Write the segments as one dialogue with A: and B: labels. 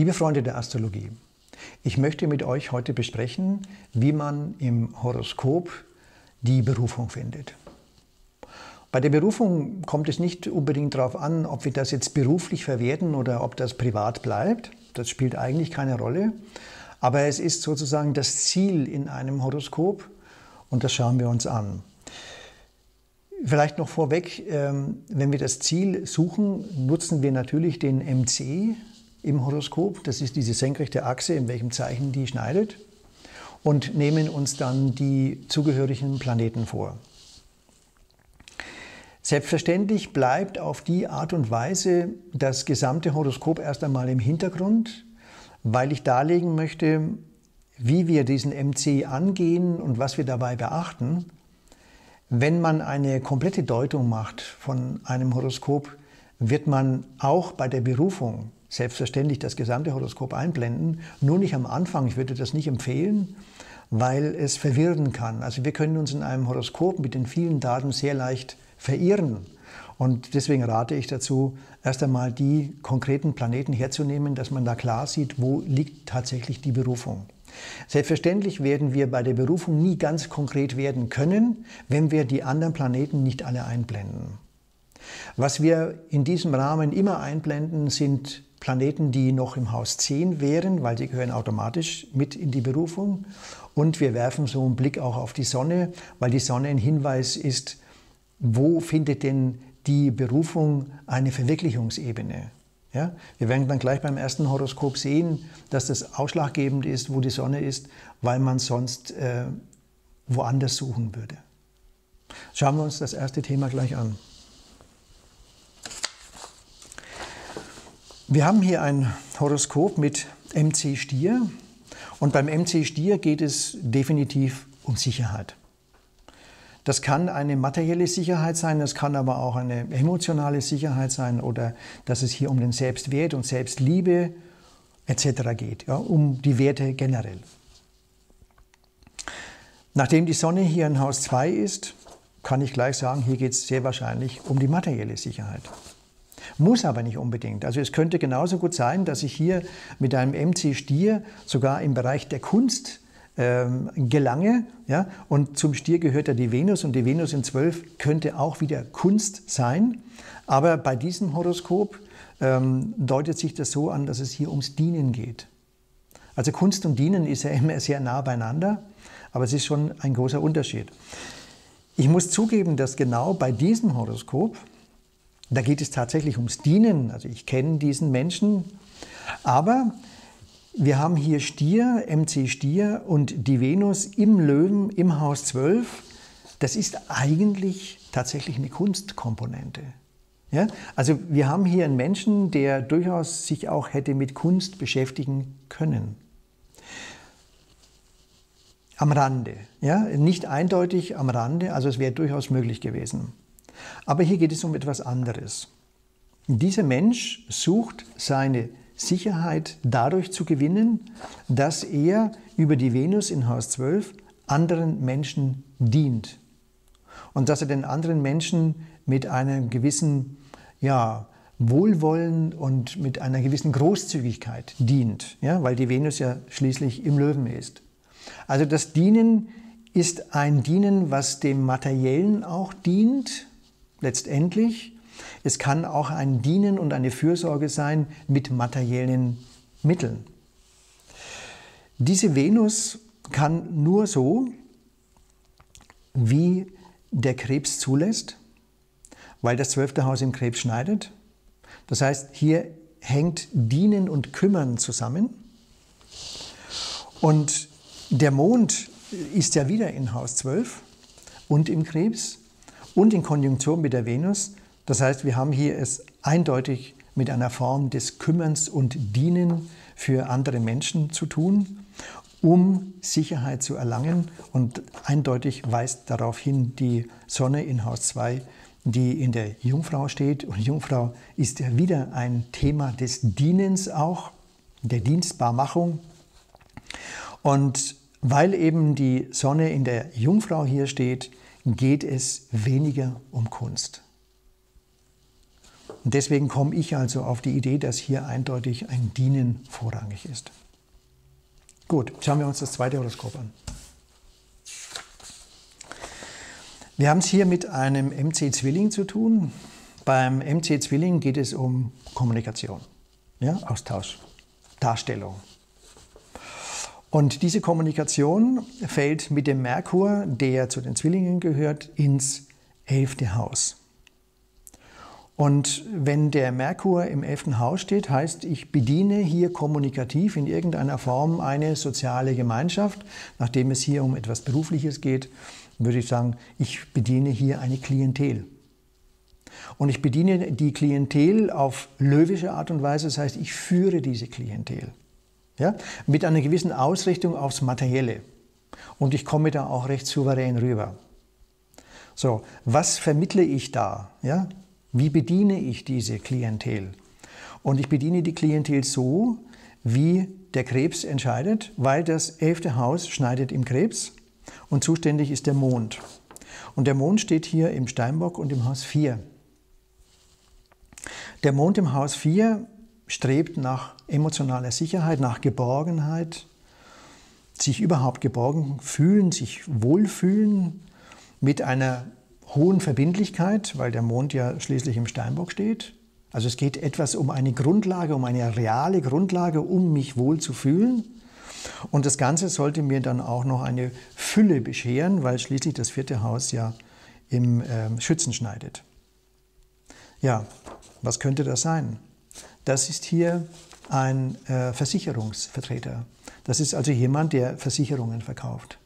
A: Liebe Freunde der Astrologie, ich möchte mit euch heute besprechen, wie man im Horoskop die Berufung findet. Bei der Berufung kommt es nicht unbedingt darauf an, ob wir das jetzt beruflich verwerten oder ob das privat bleibt. Das spielt eigentlich keine Rolle. Aber es ist sozusagen das Ziel in einem Horoskop und das schauen wir uns an. Vielleicht noch vorweg, ähm, wenn wir das Ziel suchen, nutzen wir natürlich den MC im Horoskop. Das ist diese senkrechte Achse, in welchem Zeichen die schneidet. Und nehmen uns dann die zugehörigen Planeten vor. Selbstverständlich bleibt auf die Art und Weise das gesamte Horoskop erst einmal im Hintergrund, weil ich darlegen möchte, wie wir diesen MC angehen und was wir dabei beachten. Wenn man eine komplette Deutung macht von einem Horoskop, wird man auch bei der Berufung selbstverständlich das gesamte Horoskop einblenden, nur nicht am Anfang. Ich würde das nicht empfehlen, weil es verwirren kann. Also wir können uns in einem Horoskop mit den vielen Daten sehr leicht verirren. Und deswegen rate ich dazu, erst einmal die konkreten Planeten herzunehmen, dass man da klar sieht, wo liegt tatsächlich die Berufung. Selbstverständlich werden wir bei der Berufung nie ganz konkret werden können, wenn wir die anderen Planeten nicht alle einblenden. Was wir in diesem Rahmen immer einblenden, sind Planeten, die noch im Haus 10 wären, weil sie gehören automatisch mit in die Berufung. Und wir werfen so einen Blick auch auf die Sonne, weil die Sonne ein Hinweis ist, wo findet denn die Berufung eine Verwirklichungsebene? Ja, wir werden dann gleich beim ersten Horoskop sehen, dass das ausschlaggebend ist, wo die Sonne ist, weil man sonst äh, woanders suchen würde. Schauen wir uns das erste Thema gleich an. Wir haben hier ein Horoskop mit MC Stier und beim MC Stier geht es definitiv um Sicherheit. Das kann eine materielle Sicherheit sein, das kann aber auch eine emotionale Sicherheit sein oder dass es hier um den Selbstwert und Selbstliebe etc. geht, ja, um die Werte generell. Nachdem die Sonne hier in Haus 2 ist, kann ich gleich sagen, hier geht es sehr wahrscheinlich um die materielle Sicherheit. Muss aber nicht unbedingt. Also es könnte genauso gut sein, dass ich hier mit einem MC Stier sogar im Bereich der Kunst ähm, gelange. Ja? Und zum Stier gehört ja die Venus und die Venus in 12 könnte auch wieder Kunst sein. Aber bei diesem Horoskop ähm, deutet sich das so an, dass es hier ums Dienen geht. Also Kunst und Dienen ist ja immer sehr nah beieinander, aber es ist schon ein großer Unterschied. Ich muss zugeben, dass genau bei diesem Horoskop, da geht es tatsächlich ums Dienen. Also ich kenne diesen Menschen, aber wir haben hier Stier, MC Stier und die Venus im Löwen im Haus 12. Das ist eigentlich tatsächlich eine Kunstkomponente. Ja? Also wir haben hier einen Menschen, der durchaus sich auch hätte mit Kunst beschäftigen können. Am Rande, ja? nicht eindeutig am Rande, also es wäre durchaus möglich gewesen. Aber hier geht es um etwas anderes. Dieser Mensch sucht seine Sicherheit dadurch zu gewinnen, dass er über die Venus in Haus 12 anderen Menschen dient. Und dass er den anderen Menschen mit einem gewissen ja, Wohlwollen und mit einer gewissen Großzügigkeit dient, ja, weil die Venus ja schließlich im Löwen ist. Also das Dienen ist ein Dienen, was dem Materiellen auch dient, letztendlich, es kann auch ein Dienen und eine Fürsorge sein mit materiellen Mitteln. Diese Venus kann nur so, wie der Krebs zulässt, weil das zwölfte Haus im Krebs schneidet. Das heißt, hier hängt Dienen und Kümmern zusammen. Und der Mond ist ja wieder in Haus 12 und im Krebs und in Konjunktion mit der Venus. Das heißt, wir haben hier es eindeutig mit einer Form des Kümmerns und Dienen für andere Menschen zu tun, um Sicherheit zu erlangen. Und eindeutig weist darauf hin die Sonne in Haus 2, die in der Jungfrau steht. Und Jungfrau ist ja wieder ein Thema des Dienens auch, der Dienstbarmachung. Und weil eben die Sonne in der Jungfrau hier steht, geht es weniger um Kunst. Und deswegen komme ich also auf die Idee, dass hier eindeutig ein Dienen vorrangig ist. Gut, schauen wir uns das zweite Horoskop an. Wir haben es hier mit einem MC-Zwilling zu tun. Beim MC-Zwilling geht es um Kommunikation, ja, Austausch, Darstellung. Und diese Kommunikation fällt mit dem Merkur, der zu den Zwillingen gehört, ins elfte Haus. Und wenn der Merkur im elften Haus steht, heißt, ich bediene hier kommunikativ in irgendeiner Form eine soziale Gemeinschaft. Nachdem es hier um etwas Berufliches geht, würde ich sagen, ich bediene hier eine Klientel. Und ich bediene die Klientel auf löwische Art und Weise, das heißt, ich führe diese Klientel. Ja? Mit einer gewissen Ausrichtung aufs Materielle. Und ich komme da auch recht souverän rüber. So, was vermittle ich da? Ja? Wie bediene ich diese Klientel? Und ich bediene die Klientel so, wie der Krebs entscheidet, weil das elfte Haus schneidet im Krebs und zuständig ist der Mond. Und der Mond steht hier im Steinbock und im Haus 4. Der Mond im Haus 4 strebt nach emotionaler Sicherheit, nach Geborgenheit, sich überhaupt geborgen fühlen, sich wohlfühlen mit einer hohen Verbindlichkeit, weil der Mond ja schließlich im Steinbock steht. Also es geht etwas um eine Grundlage, um eine reale Grundlage, um mich wohl zu fühlen. Und das Ganze sollte mir dann auch noch eine Fülle bescheren, weil schließlich das vierte Haus ja im äh, Schützen schneidet. Ja, was könnte das sein? Das ist hier ein äh, Versicherungsvertreter. Das ist also jemand, der Versicherungen verkauft.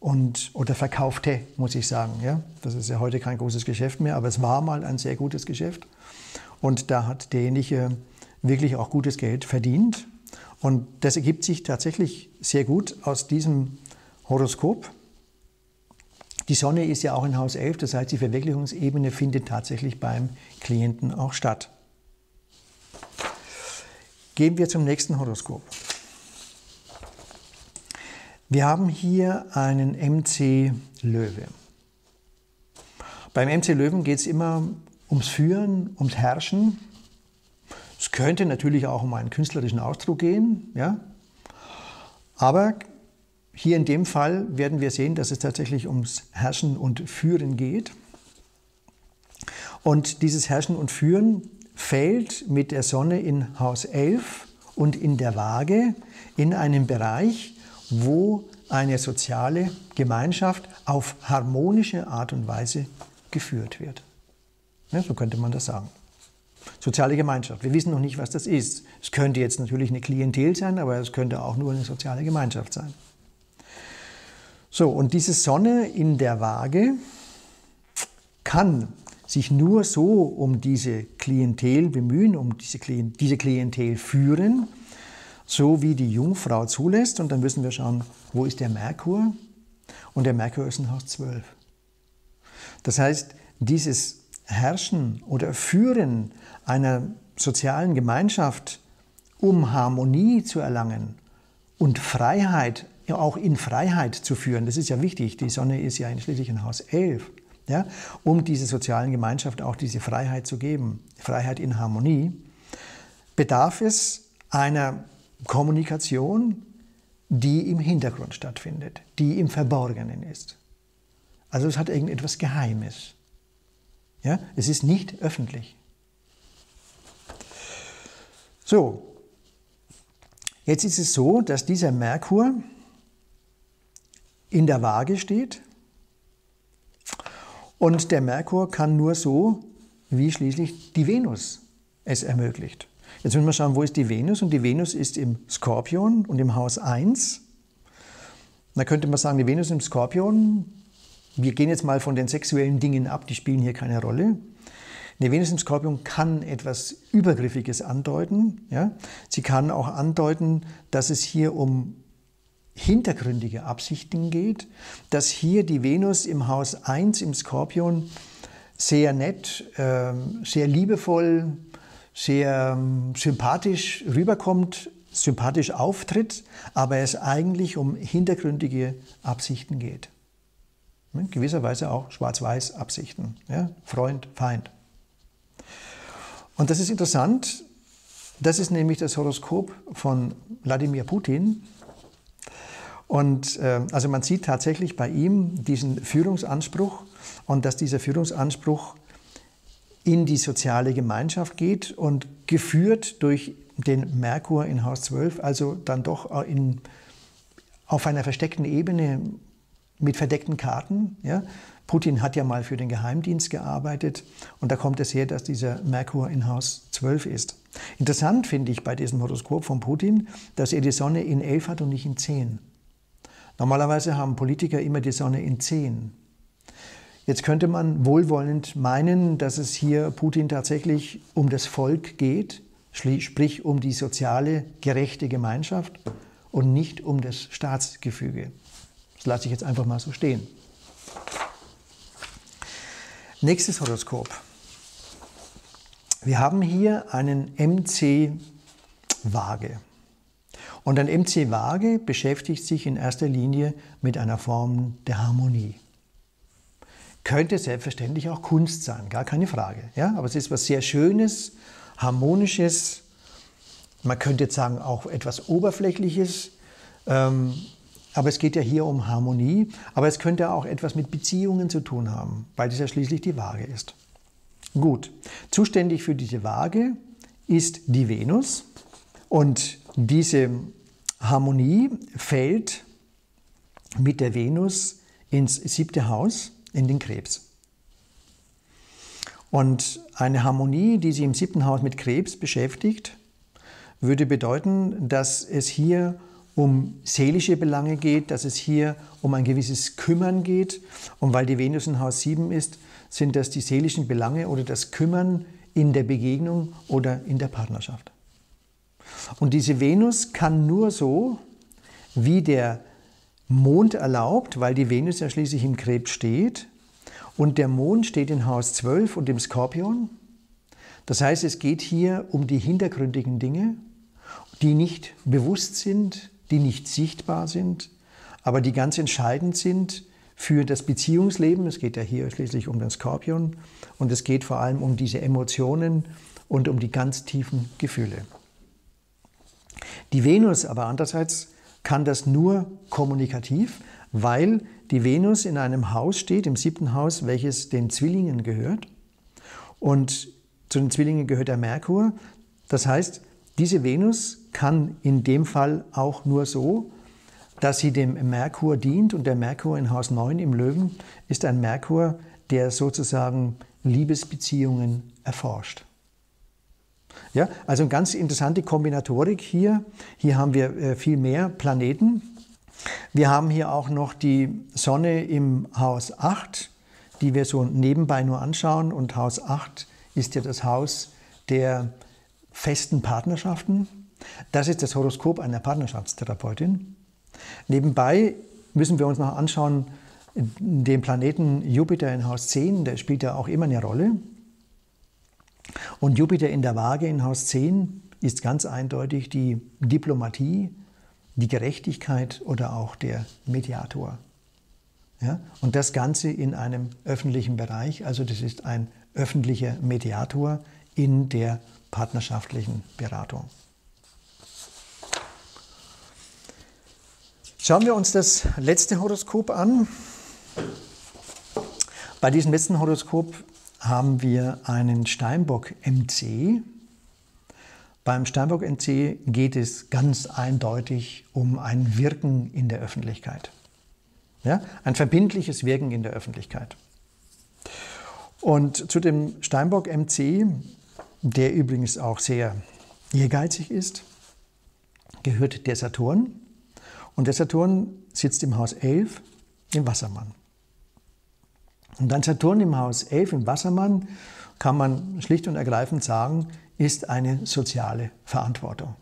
A: Und, oder verkaufte, muss ich sagen. Ja? Das ist ja heute kein großes Geschäft mehr, aber es war mal ein sehr gutes Geschäft. Und da hat derjenige wirklich auch gutes Geld verdient. Und das ergibt sich tatsächlich sehr gut aus diesem Horoskop. Die Sonne ist ja auch in Haus 11, das heißt, die Verwirklichungsebene findet tatsächlich beim Klienten auch statt. Gehen wir zum nächsten Horoskop. Wir haben hier einen MC Löwe. Beim MC Löwen geht es immer ums Führen, ums Herrschen. Es könnte natürlich auch um einen künstlerischen Ausdruck gehen, ja. Aber hier in dem Fall werden wir sehen, dass es tatsächlich ums Herrschen und Führen geht. Und dieses Herrschen und Führen fällt mit der Sonne in Haus 11 und in der Waage in einen Bereich, wo eine soziale Gemeinschaft auf harmonische Art und Weise geführt wird. Ja, so könnte man das sagen. Soziale Gemeinschaft. Wir wissen noch nicht, was das ist. Es könnte jetzt natürlich eine Klientel sein, aber es könnte auch nur eine soziale Gemeinschaft sein. So, und diese Sonne in der Waage kann sich nur so um diese Klientel bemühen, um diese, Klientel führen, so wie die Jungfrau zulässt. Und dann müssen wir schauen, wo ist der Merkur? Und der Merkur ist in Haus 12. Das heißt, dieses Herrschen oder Führen einer sozialen Gemeinschaft, um Harmonie zu erlangen und Freiheit, auch in Freiheit zu führen, das ist ja wichtig. Die Sonne ist ja schließlich in Haus 11 ja, um dieser sozialen Gemeinschaft auch diese Freiheit zu geben, Freiheit in Harmonie, bedarf es einer Kommunikation, die im Hintergrund stattfindet, die im Verborgenen ist. Also es hat irgendetwas Geheimes. Ja, es ist nicht öffentlich. So, jetzt ist es so, dass dieser Merkur in der Waage steht und der Merkur kann nur so, wie schließlich die Venus es ermöglicht. Jetzt müssen wir schauen, wo ist die Venus? Und die Venus ist im Skorpion und im Haus 1. Da könnte man sagen, die Venus im Skorpion, wir gehen jetzt mal von den sexuellen Dingen ab, die spielen hier keine Rolle. Die Venus im Skorpion kann etwas Übergriffiges andeuten. Ja? Sie kann auch andeuten, dass es hier um hintergründige Absichten geht, dass hier die Venus im Haus 1 im Skorpion sehr nett, ähm, sehr liebevoll, sehr ähm, sympathisch rüberkommt, sympathisch auftritt, aber es eigentlich um hintergründige Absichten geht. In gewisser Weise auch Schwarz-Weiß-Absichten, ja? Freund, Feind. Und das ist interessant. Das ist nämlich das Horoskop von Wladimir Putin. Und äh, also man sieht tatsächlich bei ihm diesen Führungsanspruch und dass dieser Führungsanspruch in die soziale Gemeinschaft geht und geführt durch den Merkur in Haus 12, also dann doch in, auf einer versteckten Ebene mit verdeckten Karten. Ja? Putin hat ja mal für den Geheimdienst gearbeitet und da kommt es her, dass dieser Merkur in Haus 12 ist. Interessant finde ich bei diesem Horoskop von Putin, dass er die Sonne in 11 hat und nicht in 10. Normalerweise haben Politiker immer die Sonne in 10. Jetzt könnte man wohlwollend meinen, dass es hier Putin tatsächlich um das Volk geht, sprich um die soziale, gerechte Gemeinschaft und nicht um das Staatsgefüge. Das lasse ich jetzt einfach mal so stehen. Nächstes Horoskop. Wir haben hier einen MC Waage. Und ein MC Waage beschäftigt sich in erster Linie mit einer Form der Harmonie. Könnte selbstverständlich auch Kunst sein, gar keine Frage. Ja? Aber es ist was sehr Schönes, Harmonisches, man könnte jetzt sagen auch etwas Oberflächliches. Ähm, aber es geht ja hier um Harmonie. Aber es könnte auch etwas mit Beziehungen zu tun haben, weil das ja schließlich die Waage ist. Gut, zuständig für diese Waage ist die Venus. Und diese Harmonie fällt mit der Venus ins siebte Haus in den Krebs. Und eine Harmonie, die sich im siebten Haus mit Krebs beschäftigt, würde bedeuten, dass es hier um seelische Belange geht, dass es hier um ein gewisses Kümmern geht. Und weil die Venus in Haus 7 ist, sind das die seelischen Belange oder das Kümmern in der Begegnung oder in der Partnerschaft. Und diese Venus kann nur so, wie der Mond erlaubt, weil die Venus ja schließlich im Krebs steht, und der Mond steht in Haus 12 und im Skorpion. Das heißt, es geht hier um die hintergründigen Dinge, die nicht bewusst sind, die nicht sichtbar sind, aber die ganz entscheidend sind für das Beziehungsleben. Es geht ja hier schließlich um den Skorpion und es geht vor allem um diese Emotionen und um die ganz tiefen Gefühle. Die Venus aber andererseits kann das nur kommunikativ, weil die Venus in einem Haus steht, im siebten Haus, welches den Zwillingen gehört. Und zu den Zwillingen gehört der Merkur. Das heißt, diese Venus kann in dem Fall auch nur so, dass sie dem Merkur dient. Und der Merkur in Haus 9 im Löwen ist ein Merkur, der sozusagen Liebesbeziehungen erforscht. Ja, also eine ganz interessante Kombinatorik hier. Hier haben wir äh, viel mehr Planeten. Wir haben hier auch noch die Sonne im Haus 8, die wir so nebenbei nur anschauen. Und Haus 8 ist ja das Haus der festen Partnerschaften. Das ist das Horoskop einer Partnerschaftstherapeutin. Nebenbei müssen wir uns noch anschauen, den Planeten Jupiter in Haus 10, der spielt ja auch immer eine Rolle. Und Jupiter in der Waage in Haus 10 ist ganz eindeutig die Diplomatie, die Gerechtigkeit oder auch der Mediator. Ja? Und das Ganze in einem öffentlichen Bereich, also das ist ein öffentlicher Mediator in der partnerschaftlichen Beratung. Schauen wir uns das letzte Horoskop an. Bei diesem letzten Horoskop haben wir einen Steinbock MC, beim Steinbock NC geht es ganz eindeutig um ein Wirken in der Öffentlichkeit. Ja? Ein verbindliches Wirken in der Öffentlichkeit. Und zu dem Steinbock MC, der übrigens auch sehr ehrgeizig ist, gehört der Saturn. Und der Saturn sitzt im Haus 11 im Wassermann. Und ein Saturn im Haus 11 im Wassermann kann man schlicht und ergreifend sagen, ist eine soziale Verantwortung.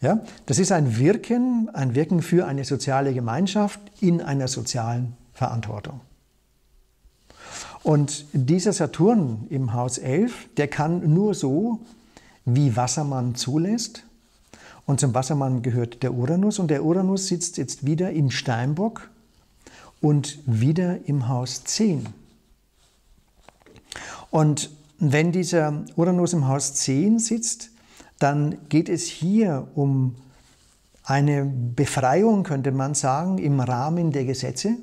A: Ja, das ist ein Wirken, ein Wirken für eine soziale Gemeinschaft in einer sozialen Verantwortung. Und dieser Saturn im Haus 11, der kann nur so, wie Wassermann zulässt. Und zum Wassermann gehört der Uranus. Und der Uranus sitzt jetzt wieder im Steinbock und wieder im Haus 10. Und wenn dieser Uranus im Haus 10 sitzt, dann geht es hier um eine Befreiung, könnte man sagen, im Rahmen der Gesetze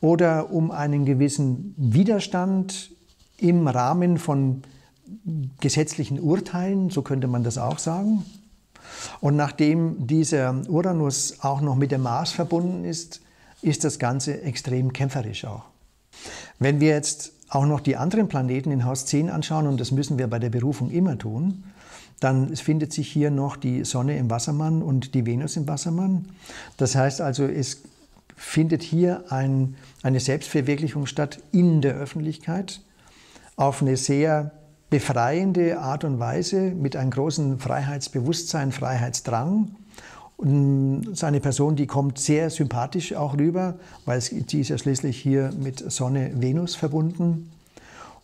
A: oder um einen gewissen Widerstand im Rahmen von gesetzlichen Urteilen, so könnte man das auch sagen. Und nachdem dieser Uranus auch noch mit dem Mars verbunden ist, ist das Ganze extrem kämpferisch auch. Wenn wir jetzt auch noch die anderen Planeten in Haus 10 anschauen, und das müssen wir bei der Berufung immer tun, dann findet sich hier noch die Sonne im Wassermann und die Venus im Wassermann. Das heißt also, es findet hier ein, eine Selbstverwirklichung statt in der Öffentlichkeit auf eine sehr befreiende Art und Weise mit einem großen Freiheitsbewusstsein, Freiheitsdrang. Und seine Person, die kommt sehr sympathisch auch rüber, weil sie ist ja schließlich hier mit Sonne, Venus verbunden.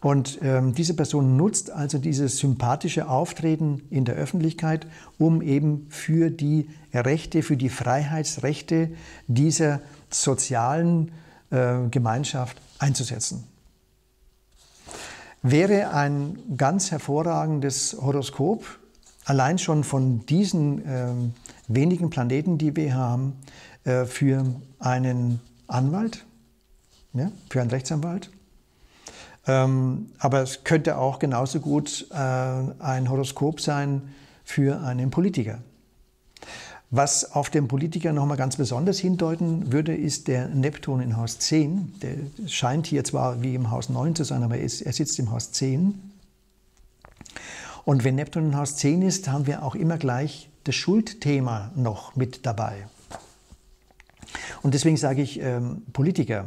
A: Und ähm, diese Person nutzt also dieses sympathische Auftreten in der Öffentlichkeit, um eben für die Rechte, für die Freiheitsrechte dieser sozialen äh, Gemeinschaft einzusetzen. Wäre ein ganz hervorragendes Horoskop, allein schon von diesen äh, wenigen Planeten, die wir haben, äh, für einen Anwalt, für einen Rechtsanwalt. Ähm, aber es könnte auch genauso gut äh, ein Horoskop sein für einen Politiker. Was auf den Politiker nochmal ganz besonders hindeuten würde, ist der Neptun in Haus 10. Der scheint hier zwar wie im Haus 9 zu sein, aber er sitzt im Haus 10. Und wenn Neptun in Haus 10 ist, haben wir auch immer gleich das Schuldthema noch mit dabei. Und deswegen sage ich ähm, Politiker.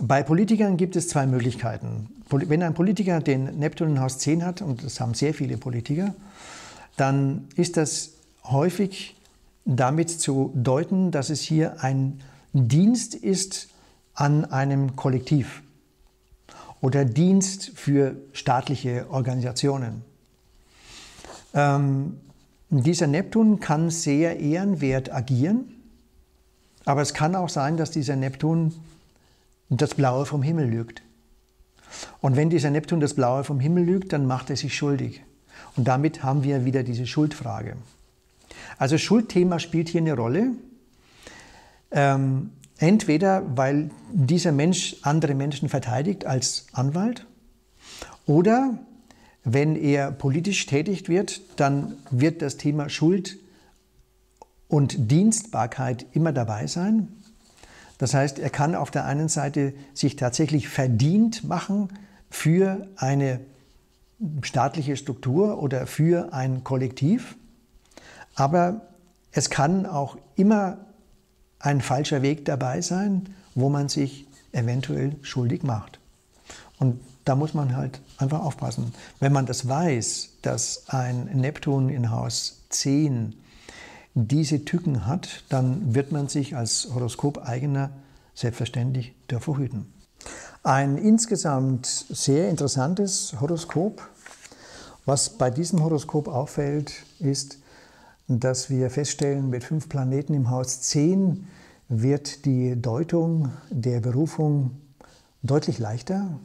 A: Bei Politikern gibt es zwei Möglichkeiten. Wenn ein Politiker den Neptun in Haus 10 hat, und das haben sehr viele Politiker, dann ist das häufig damit zu deuten, dass es hier ein Dienst ist an einem Kollektiv oder Dienst für staatliche Organisationen. Ähm, dieser Neptun kann sehr ehrenwert agieren, aber es kann auch sein, dass dieser Neptun das Blaue vom Himmel lügt. Und wenn dieser Neptun das Blaue vom Himmel lügt, dann macht er sich schuldig. Und damit haben wir wieder diese Schuldfrage. Also Schuldthema spielt hier eine Rolle. Ähm, entweder weil dieser Mensch andere Menschen verteidigt als Anwalt oder wenn er politisch tätig wird, dann wird das Thema Schuld und Dienstbarkeit immer dabei sein. Das heißt, er kann auf der einen Seite sich tatsächlich verdient machen für eine staatliche Struktur oder für ein Kollektiv. Aber es kann auch immer ein falscher Weg dabei sein, wo man sich eventuell schuldig macht. Und da muss man halt einfach aufpassen. Wenn man das weiß, dass ein Neptun in Haus 10 diese Tücken hat, dann wird man sich als Horoskopeigener selbstverständlich davor hüten. Ein insgesamt sehr interessantes Horoskop. Was bei diesem Horoskop auffällt, ist, dass wir feststellen, mit fünf Planeten im Haus 10 wird die Deutung der Berufung deutlich leichter.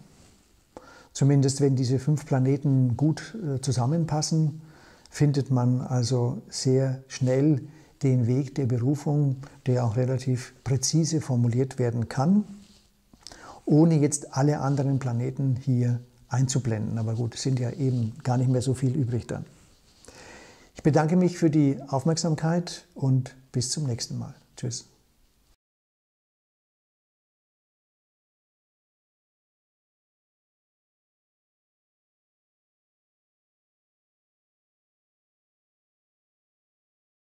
A: Zumindest wenn diese fünf Planeten gut äh, zusammenpassen, findet man also sehr schnell den Weg der Berufung, der auch relativ präzise formuliert werden kann, ohne jetzt alle anderen Planeten hier einzublenden. Aber gut, es sind ja eben gar nicht mehr so viel übrig dann. Ich bedanke mich für die Aufmerksamkeit und bis zum nächsten Mal. Tschüss.